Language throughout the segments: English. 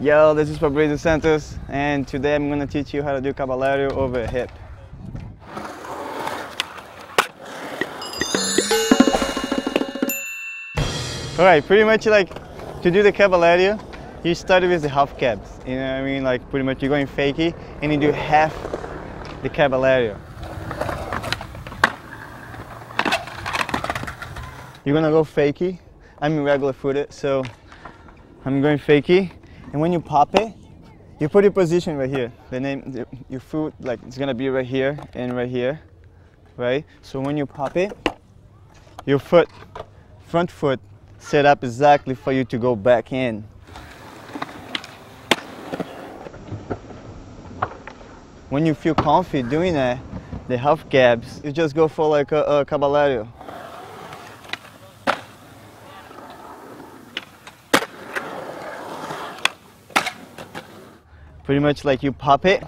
Yo, this is Fabrizio Santos and today I'm gonna teach you how to do Caballero over a hip. Alright, pretty much like to do the Caballero, you start with the half cabs. You know what I mean? Like pretty much you're going fakie and you do half the Caballero. You're gonna go fakie. I'm regular footed, so I'm going fakie. And when you pop it, you put your position right here. The name, your foot, like it's gonna be right here and right here, right? So when you pop it, your foot, front foot, set up exactly for you to go back in. When you feel comfy doing that, the half cabs, you just go for like a, a caballero. Pretty much like you pop it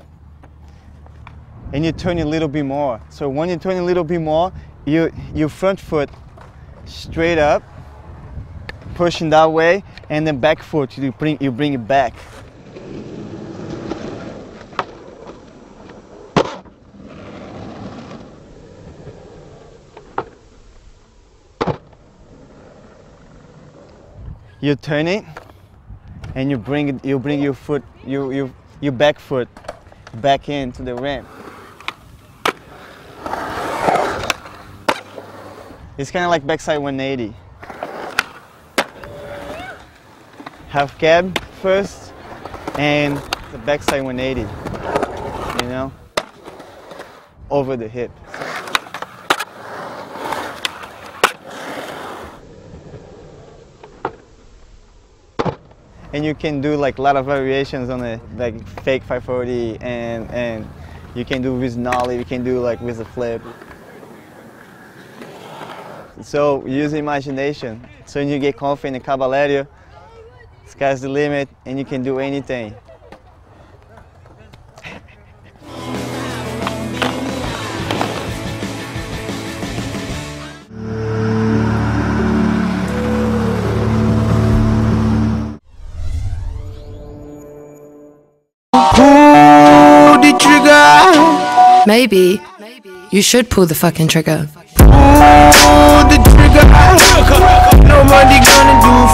and you turn a little bit more. So when you turn a little bit more, you your front foot straight up, pushing that way, and then back foot you bring you bring it back. You turn it, and you bring it. You bring your foot. You you your back foot back into the ramp. It's kind of like backside 180. Half cab first and the backside 180, you know, over the hip. And you can do like a lot of variations on it, like fake 540 and and you can do with nollie, you can do like with a flip. So use imagination. So when you get confident in Caballero, sky's the limit and you can do anything. Pull the trigger. Maybe you should pull the fucking trigger. Pull the trigger. Nobody gonna do